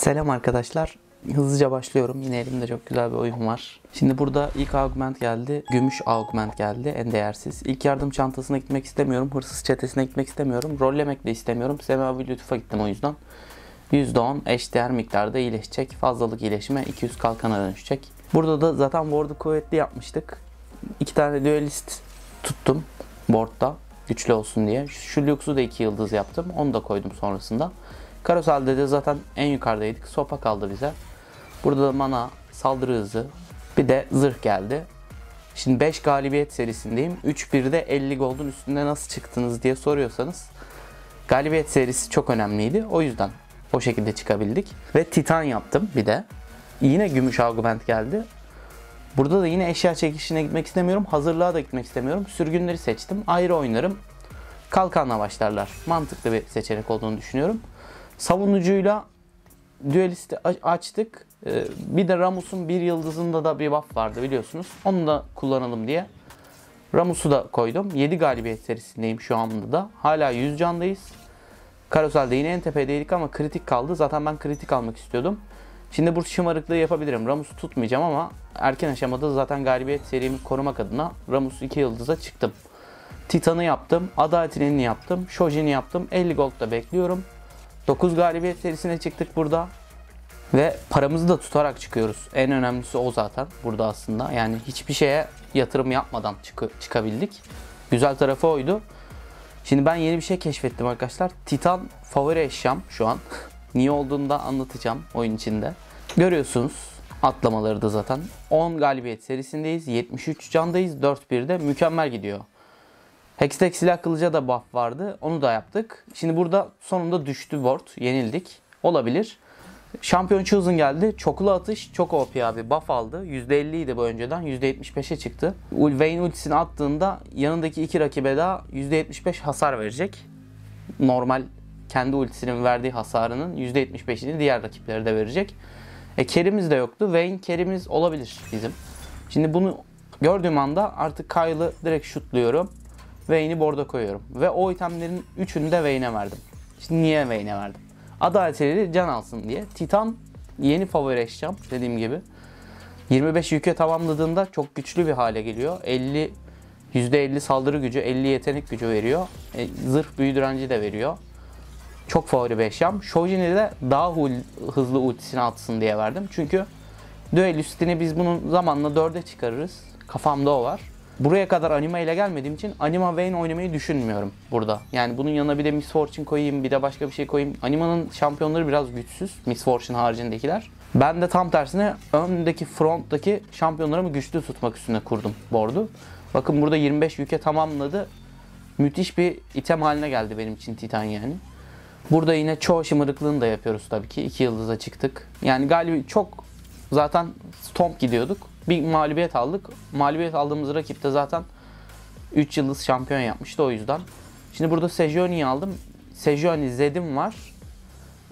Selam arkadaşlar. Hızlıca başlıyorum. Yine elimde çok güzel bir oyun var. Şimdi burada ilk augment geldi. Gümüş augment geldi. En değersiz. İlk yardım çantasına gitmek istemiyorum. Hırsız çetesine gitmek istemiyorum. Rollemek de istemiyorum. Semavi lütfa gittim o yüzden. %10 eşdeğer miktarda iyileşecek. Fazlalık iyileşme 200 kalkana dönüşecek. Burada da zaten ward'u kuvvetli yapmıştık. İki tane duelist tuttum board'da güçlü olsun diye. Şu Lux'u da 2 yıldız yaptım. Onu da koydum sonrasında. Karosel'de de zaten en yukarıdaydık. Sopa kaldı bize. Burada da mana, saldırı hızı, bir de zırh geldi. Şimdi 5 galibiyet serisindeyim. 3-1'de 50 gold'un üstünde nasıl çıktınız diye soruyorsanız galibiyet serisi çok önemliydi. O yüzden o şekilde çıkabildik. Ve Titan yaptım bir de. Yine gümüş augment geldi. Burada da yine eşya çekişine gitmek istemiyorum. Hazırlığa da gitmek istemiyorum. Sürgünleri seçtim. Ayrı oynarım. Kalkanla başlarlar. Mantıklı bir seçenek olduğunu düşünüyorum. Savunucuyla düelisti açtık. Ee, Bir de Ramus'un bir yıldızında da bir buff vardı biliyorsunuz. Onu da kullanalım diye. Ramus'u da koydum. 7 galibiyet serisindeyim şu anda da. Hala 100 candayız. Karosel'de yine en tepedeydik ama kritik kaldı. Zaten ben kritik almak istiyordum. Şimdi bu şımarıklığı yapabilirim. Ramus'u tutmayacağım ama erken aşamada zaten galibiyet serimi korumak adına Ramus 2 yıldıza çıktım. Titan'ı yaptım. Adaletini yaptım. Shojin'i yaptım. 50 gold da bekliyorum. 9 galibiyet serisine çıktık burada. Ve paramızı da tutarak çıkıyoruz. En önemlisi o zaten burada aslında. Yani hiçbir şeye yatırım yapmadan çıkı- çıkabildik. Güzel tarafı oydu. Şimdi ben yeni bir şey keşfettim arkadaşlar. Titan favori eşyam şu an. Niye olduğunu da anlatacağım oyun içinde. Görüyorsunuz atlamaları da zaten. 10 galibiyet serisindeyiz. 73 candayız. 4-1'de mükemmel gidiyor. Hextech silah kılıca da buff vardı. Onu da yaptık. Şimdi burada sonunda düştü ward. Yenildik. Olabilir. Şampiyon Chosen geldi. Çoklu atış çok OP abi. Buff aldı. %50 idi bu önceden. %75'e çıktı. Vayne ultisini attığında yanındaki iki rakibe daha %75 hasar verecek. Normal kendi ultisinin verdiği hasarının %75'ini diğer rakiplere de verecek. E kerimiz de yoktu. Vayne kerimiz olabilir bizim. Şimdi bunu gördüğüm anda artık Kyle'ı direkt şutluyorum. Vayne'i borda koyuyorum. Ve o itemlerin üçünü de Vayne'e verdim. Şimdi niye Vayne'e verdim? Adaletleri can alsın diye. Titan yeni favori eşyam dediğim gibi. 25 yüke tamamladığında çok güçlü bir hale geliyor. 50 %50 saldırı gücü, 50 yetenek gücü veriyor. E, zırh büyü direnci de veriyor. Çok favori bir eşyam. Shojin'i de daha hul- hızlı ultisini atsın diye verdim. Çünkü Duelist'ini biz bunun zamanla 4'e çıkarırız. Kafamda o var. Buraya kadar anima ile gelmediğim için anima Vayne oynamayı düşünmüyorum burada. Yani bunun yanına bir de Miss Fortune koyayım, bir de başka bir şey koyayım. Anima'nın şampiyonları biraz güçsüz. Miss Fortune haricindekiler. Ben de tam tersine öndeki fronttaki şampiyonlarımı güçlü tutmak üstüne kurdum board'u. Bakın burada 25 yüke tamamladı. Müthiş bir item haline geldi benim için Titan yani. Burada yine çoğu şımarıklığını da yapıyoruz tabii ki. 2 yıldıza çıktık. Yani galiba çok zaten stomp gidiyorduk. Bir mağlubiyet aldık. Mağlubiyet aldığımız rakip de zaten 3 yıldız şampiyon yapmıştı o yüzden. Şimdi burada Sejuani'yi aldım. Sejuani Zed'im var.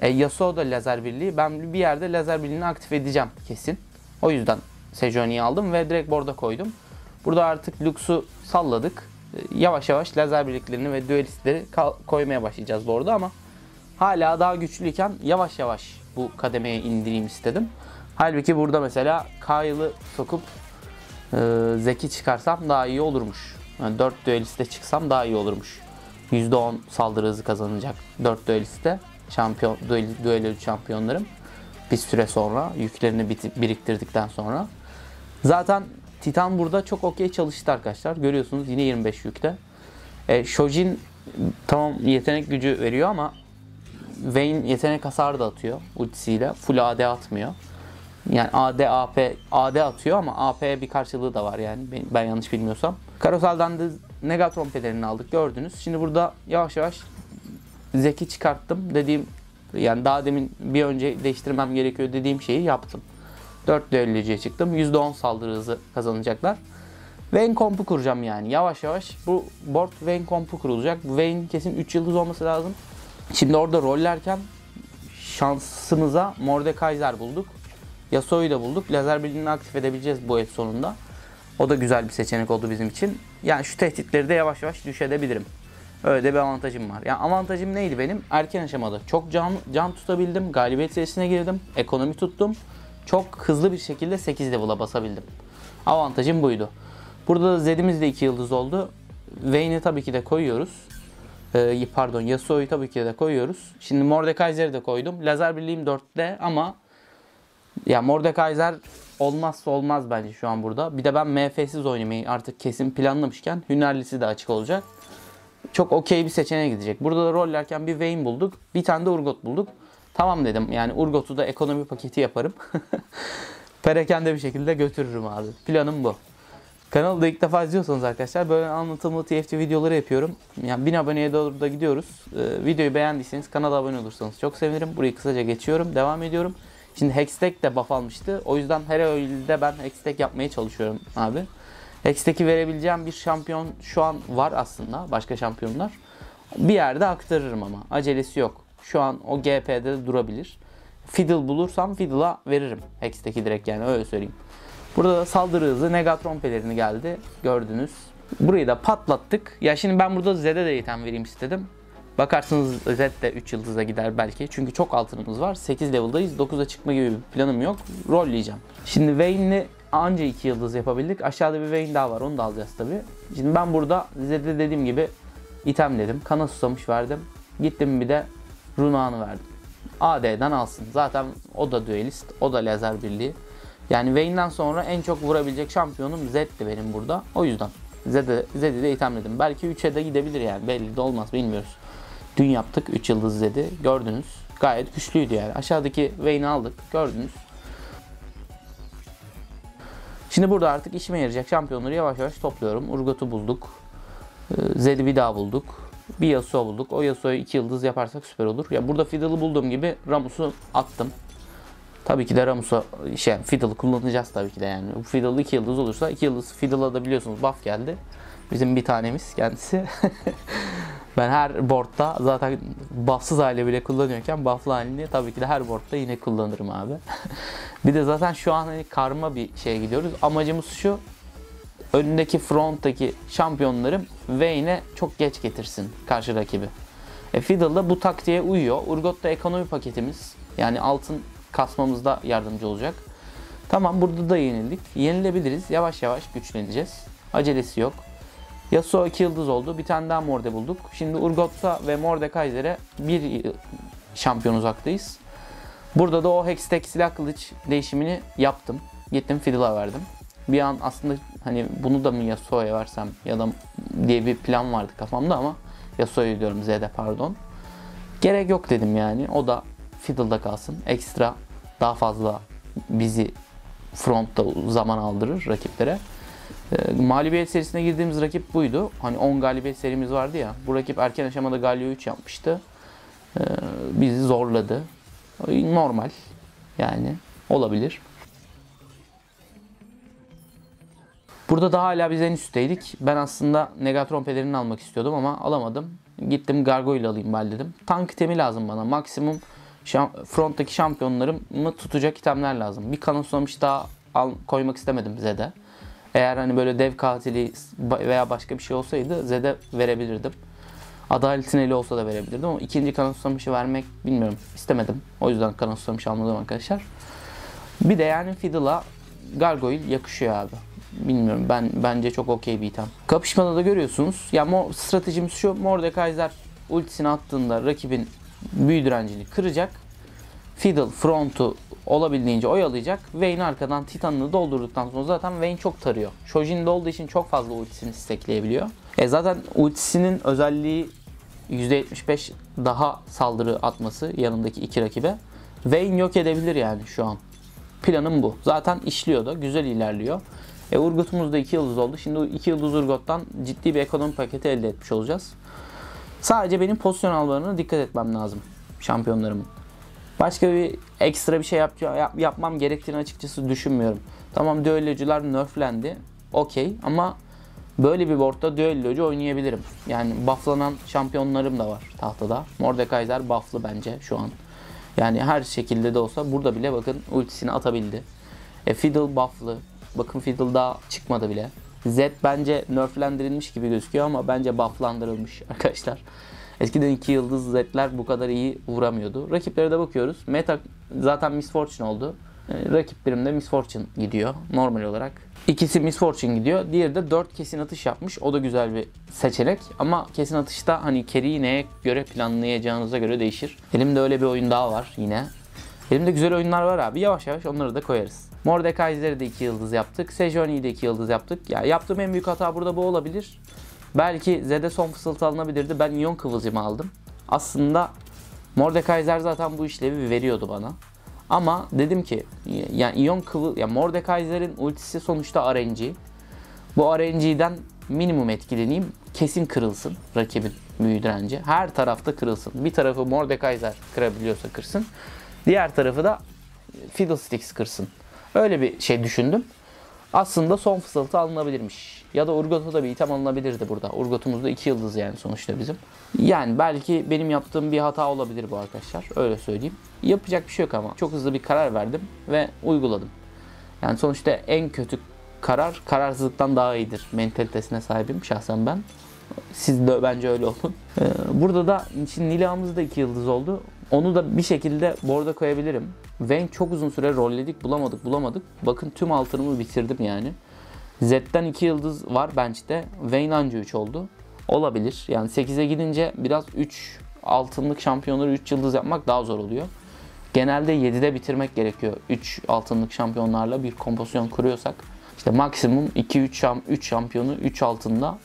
E, Yasuo da lazer birliği. Ben bir yerde lazer birliğini aktif edeceğim kesin. O yüzden Sejuani'yi aldım ve direkt borda koydum. Burada artık Lux'u salladık. E, Yavaş yavaş lazer birliklerini ve duelistleri kal- koymaya başlayacağız bu arada ama hala daha güçlüyken yavaş yavaş bu kademeye indireyim istedim. Halbuki burada mesela Kyle'ı sokup e, Zeki çıkarsam daha iyi olurmuş. Yani 4 düeliste çıksam daha iyi olurmuş. %10 saldırı hızı kazanacak 4 düeliste şampiyon düel, düello şampiyonlarım. Bir süre sonra yüklerini biriktirdikten sonra. Zaten Titan burada çok okey çalıştı arkadaşlar. Görüyorsunuz yine 25 yükte. E, Shojin tamam yetenek gücü veriyor ama Vayne yetenek hasarı da atıyor ultisiyle. Full AD atmıyor. Yani AD, AP, AD atıyor ama AP'ye bir karşılığı da var yani ben, yanlış bilmiyorsam. Karosel'den de Negatron pelerini aldık gördünüz. Şimdi burada yavaş yavaş Zeki çıkarttım dediğim yani daha demin bir önce değiştirmem gerekiyor dediğim şeyi yaptım. 4 düellocuya çıktım. %10 saldırı hızı kazanacaklar. Vayne kompu kuracağım yani. Yavaş yavaş bu board Vayne kompu kurulacak. Vayne kesin 3 yıldız olması lazım. Şimdi orada rollerken şansımıza Mordekaiser bulduk. Yasuo'yu da bulduk. Lazer birliğini aktif edebileceğiz bu el sonunda. O da güzel bir seçenek oldu bizim için. Yani şu tehditleri de yavaş yavaş düşebilirim. Öyle de bir avantajım var. Yani avantajım neydi benim? Erken aşamada çok can, can tutabildim. Galibiyet serisine girdim. Ekonomi tuttum. Çok hızlı bir şekilde 8 level'a basabildim. Avantajım buydu. Burada da Zed'imiz de 2 yıldız oldu. Vayne'i tabii ki de koyuyoruz. Ee, pardon Yasuo'yu tabii ki de koyuyoruz. Şimdi Mordekaiser'i de koydum. Lazer birliğim 4'te ama ya Mordekaiser olmazsa olmaz bence şu an burada. Bir de ben MF'siz oynamayı artık kesin planlamışken Hünerlisi de açık olacak. Çok okey bir seçeneğe gidecek. Burada da rollerken bir Vayne bulduk. Bir tane de Urgot bulduk. Tamam dedim yani Urgot'u da ekonomi paketi yaparım. Perakende bir şekilde götürürüm abi. Planım bu. Kanalı ilk defa izliyorsanız arkadaşlar böyle anlatımlı TFT videoları yapıyorum. Yani 1000 aboneye doğru da gidiyoruz. Ee, videoyu beğendiyseniz kanala abone olursanız çok sevinirim. Burayı kısaca geçiyorum. Devam ediyorum. Şimdi Hextech de buff almıştı. O yüzden her öğünde ben Hextech yapmaya çalışıyorum abi. Hextech'i verebileceğim bir şampiyon şu an var aslında. Başka şampiyonlar. Bir yerde aktarırım ama. Acelesi yok. Şu an o GP'de de durabilir. Fiddle bulursam Fiddle'a veririm. Hextech'i direkt yani öyle söyleyeyim. Burada da saldırı hızı Negatron pelerini geldi. Gördünüz. Burayı da patlattık. Ya şimdi ben burada Zed'e de item vereyim istedim. Bakarsınız Zed de 3 yıldıza gider belki. Çünkü çok altınımız var. 8 level'dayız. 9'a çıkma gibi bir planım yok. Rolleyeceğim. Şimdi Vayne'li anca 2 yıldız yapabildik. Aşağıda bir Vayne daha var. Onu da alacağız tabi. Şimdi ben burada Zed'e dediğim gibi itemledim. Kana susamış verdim. Gittim bir de Runa'nı verdim. AD'den alsın. Zaten o da duelist. O da lazer birliği. Yani Vayne'den sonra en çok vurabilecek şampiyonum Zed'di benim burada. O yüzden Zed'i Zed'i de itemledim. Belki 3'e de gidebilir yani. Belli de olmaz bilmiyoruz. Dün yaptık 3 yıldız Zed'i. Gördünüz. Gayet güçlüydü yani. Aşağıdaki Vayne'i aldık. Gördünüz. Şimdi burada artık işime yarayacak şampiyonları yavaş yavaş topluyorum. Urgot'u bulduk. Ee, Zed'i daha bulduk. Bir Yasuo bulduk. O Yasuo'yu 2 yıldız yaparsak süper olur. Ya burada Fiddle'ı bulduğum gibi Ramus'u attım. Tabii ki de Ramus'a şey Fiddle'ı kullanacağız tabii ki de yani. Bu Fiddle 2 yıldız olursa 2 yıldız Fiddle'a da biliyorsunuz buff geldi. Bizim bir tanemiz kendisi. ben her boardda zaten buffsız hali bile kullanıyorken bufflı halini tabii ki de her boardda yine kullanırım abi. bir de zaten şu an hani karma bir şeye gidiyoruz. Amacımız şu önündeki fronttaki şampiyonlarım Vayne'e çok geç getirsin karşı rakibi. E Fiddle da bu taktiğe uyuyor. Urgot da ekonomi paketimiz. Yani altın kasmamızda yardımcı olacak. Tamam burada da yenildik. Yenilebiliriz. Yavaş yavaş güçleneceğiz. Acelesi yok. Yasuo 2 yıldız oldu. Bir tane daha Morde bulduk. Şimdi Urgot'a ve Mordekaiser'e bir şampiyon uzaktayız. Burada da o Hextech silah kılıç değişimini yaptım. Gittim Fiddle'a verdim. Bir an aslında hani bunu da mı Yasuo'ya versem ya da diye bir plan vardı kafamda ama Yasuo'yu diyorum Z'de pardon. Gerek yok dedim yani. O da Fiddle'da kalsın. Ekstra daha fazla bizi frontta zaman aldırır rakiplere. E, mağlubiyet serisine girdiğimiz rakip buydu. Hani 10 galibiyet serimiz vardı ya. Bu rakip erken aşamada Galio 3 yapmıştı. E, bizi zorladı. Normal. Yani olabilir. Burada da hala biz en üstteydik. Ben aslında Negatron pelerini almak istiyordum ama alamadım. Gittim Gargoyle alayım ben dedim. Tank temi lazım bana. Maksimum şam, fronttaki şampiyonlarımı tutacak itemler lazım. Bir kanonslamış daha al, koymak istemedim Zed'e. Eğer hani böyle dev katili veya başka bir şey olsaydı Zed'e verebilirdim. Adaletin eli olsa da verebilirdim ama ikinci kanonslamışı vermek bilmiyorum istemedim. O yüzden kanonslamış almadım arkadaşlar. Bir de yani Fiddle'a Gargoyle yakışıyor abi. Bilmiyorum ben bence çok okey bir item. Kapışmada da görüyorsunuz. Ya stratejimiz şu. Mordekaiser ultisini attığında rakibin büyü direncini kıracak. Fiddle front'u olabildiğince oyalayacak. Vayne arkadan Titan'ını doldurduktan sonra zaten Vayne çok tarıyor. Shojin'de olduğu için çok fazla ultisini stekleyebiliyor. E zaten ultisinin özelliği %75 daha saldırı atması yanındaki iki rakibe. Vayne yok edebilir yani şu an. Planım bu. Zaten işliyor da. Güzel ilerliyor. E Urgot'umuz da 2 yıldız oldu. Şimdi 2 yıldız Urgot'tan ciddi bir ekonomi paketi elde etmiş olacağız. Sadece benim pozisyon almalarına dikkat etmem lazım şampiyonlarımın. Başka bir ekstra bir şey yap, yap, yapmam gerektiğini açıkçası düşünmüyorum. Tamam düellocular nerflendi. Okey ama böyle bir boardda düellocu oynayabilirim. Yani bufflanan şampiyonlarım da var tahtada. Mordekaiser bufflı bence şu an. Yani her şekilde de olsa burada bile bakın ultisini atabildi. E, Fiddle bufflı. Bakın Fiddle daha çıkmadı bile. Z bence nerflendirilmiş gibi gözüküyor ama bence bufflandırılmış arkadaşlar. Eskiden iki yıldız Z'ler bu kadar iyi vuramıyordu. Rakiplere de bakıyoruz. Meta zaten Miss Fortune oldu. Yani rakip birimde Miss Fortune gidiyor normal olarak. İkisi Miss Fortune gidiyor. Diğeri de 4 kesin atış yapmış. O da güzel bir seçenek. Ama kesin atışta hani carry'i neye göre planlayacağınıza göre değişir. Elimde öyle bir oyun daha var yine. Elimde güzel oyunlar var abi. Yavaş yavaş onları da koyarız. Mordekaiser'i de 2 yıldız yaptık. Sejoni'yi de 2 yıldız yaptık. Ya yaptığım en büyük hata burada bu olabilir. Belki Z'de son fısıltı alınabilirdi. Ben iyon kıvılcımı aldım. Aslında Mordekaiser zaten bu işlevi veriyordu bana. Ama dedim ki yani iyon kıvıl ya Mordekaiser'in ultisi sonuçta RNG. Bu RNG'den minimum etkileneyim. Kesin kırılsın rakibin büyü direnci. Her tarafta kırılsın. Bir tarafı Mordekaiser kırabiliyorsa kırsın. Diğer tarafı da Fiddlesticks kırsın. Öyle bir şey düşündüm. Aslında son fısıltı alınabilirmiş. Ya da Urgot'a da bir item alınabilirdi burada. Urgot'umuz da 2 yıldız yani sonuçta bizim. Yani belki benim yaptığım bir hata olabilir bu arkadaşlar. Öyle söyleyeyim. Yapacak bir şey yok ama. Çok hızlı bir karar verdim ve uyguladım. Yani sonuçta en kötü karar kararsızlıktan daha iyidir mentalitesine sahibim şahsen ben. Siz de bence öyle olun. Ee, Burada da şimdi Nila'mız da 2 yıldız oldu. Onu da bir şekilde borda koyabilirim. Vayne çok uzun süre rolledik bulamadık bulamadık. Bakın tüm altınımı bitirdim yani. Z'den 2 yıldız var bench'te. Vayne anca 3 oldu. Olabilir. Yani 8'e gidince biraz 3 altınlık şampiyonları 3 yıldız yapmak daha zor oluyor. Genelde 7'de bitirmek gerekiyor. 3 altınlık şampiyonlarla bir kompozisyon kuruyorsak. İşte maksimum 2-3 şam, 3 şampiyonu 3 altında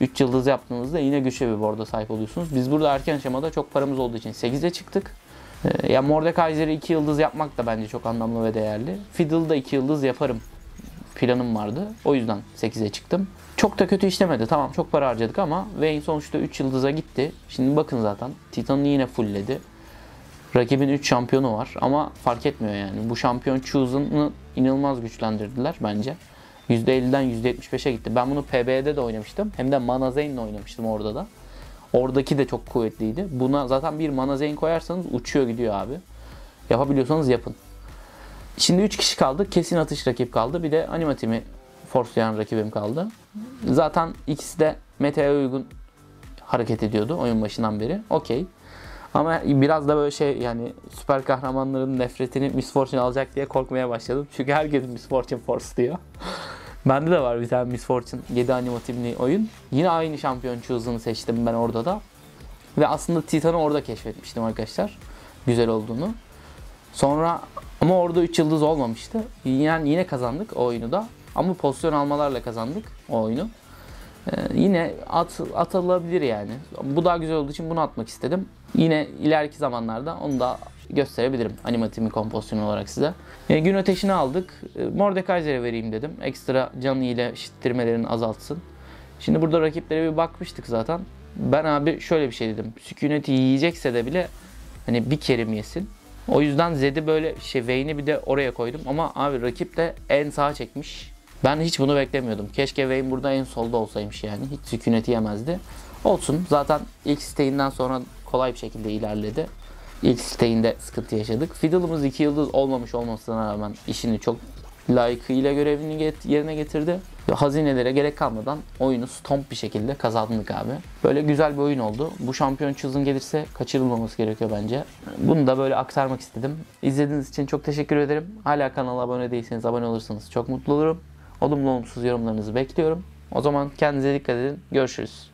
3 yıldız yaptığınızda yine güçlü bir board'a sahip oluyorsunuz. Biz burada erken aşamada çok paramız olduğu için 8'e çıktık. Ee, ya Mordekaiser'i 2 yıldız yapmak da bence çok anlamlı ve değerli. Fiddle'da 2 yıldız yaparım planım vardı. O yüzden 8'e çıktım. Çok da kötü işlemedi. Tamam çok para harcadık ama Vayne sonuçta 3 yıldıza gitti. Şimdi bakın zaten Titan'ı yine fullledi. Rakibin 3 şampiyonu var ama fark etmiyor yani. Bu şampiyon Choose'unu inanılmaz güçlendirdiler bence. %50'den %75'e gitti. Ben bunu PB'de de oynamıştım. Hem de Mana Zane'le oynamıştım orada da. Oradaki de çok kuvvetliydi. Buna zaten bir Mana Zane koyarsanız uçuyor gidiyor abi. Yapabiliyorsanız yapın. Şimdi 3 kişi kaldı. Kesin atış rakip kaldı. Bir de animatimi forcelayan rakibim kaldı. Zaten ikisi de meta'ya uygun hareket ediyordu oyun başından beri. Okey. Ama biraz da böyle şey yani süper kahramanların nefretini Miss Fortune alacak diye korkmaya başladım. Çünkü herkes Miss Fortune Force diyor. Bende de var bir tane Miss Fortune 7 animatimli oyun. Yine aynı şampiyon Choose'unu seçtim ben orada da. Ve aslında Titan'ı orada keşfetmiştim arkadaşlar. Güzel olduğunu. Sonra ama orada 3 yıldız olmamıştı. Yani yine kazandık o oyunu da. Ama pozisyon almalarla kazandık o oyunu. Ee, yine at, atılabilir yani. Bu daha güzel olduğu için bunu atmak istedim. Yine ileriki zamanlarda onu da gösterebilirim animatimi kompozisyon olarak size. E, gün ateşini aldık. E, Mordekaiser'e vereyim dedim. Ekstra canı ile şiştirmelerini azaltsın. Şimdi burada rakiplere bir bakmıştık zaten. Ben abi şöyle bir şey dedim. Sükuneti yiyecekse de bile hani bir kerim yesin. O yüzden Zed'i böyle şey Vayne'i bir de oraya koydum ama abi rakip de en sağa çekmiş. Ben hiç bunu beklemiyordum. Keşke Vayne burada en solda olsaymış yani. Hiç sükuneti yemezdi. Olsun. Zaten ilk steğinden sonra kolay bir şekilde ilerledi. İlk steğinde sıkıntı yaşadık. Fiddle'ımız 2 yıldız olmamış olmasına rağmen işini çok layıkıyla görevini get yerine getirdi. Hazinelere gerek kalmadan oyunu stomp bir şekilde kazandık abi. Böyle güzel bir oyun oldu. Bu şampiyon çılgın gelirse kaçırılmaması gerekiyor bence. Bunu da böyle aktarmak istedim. İzlediğiniz için çok teşekkür ederim. Hala kanala abone değilseniz abone olursanız çok mutlu olurum. Olumlu olumsuz yorumlarınızı bekliyorum. O zaman kendinize dikkat edin. Görüşürüz.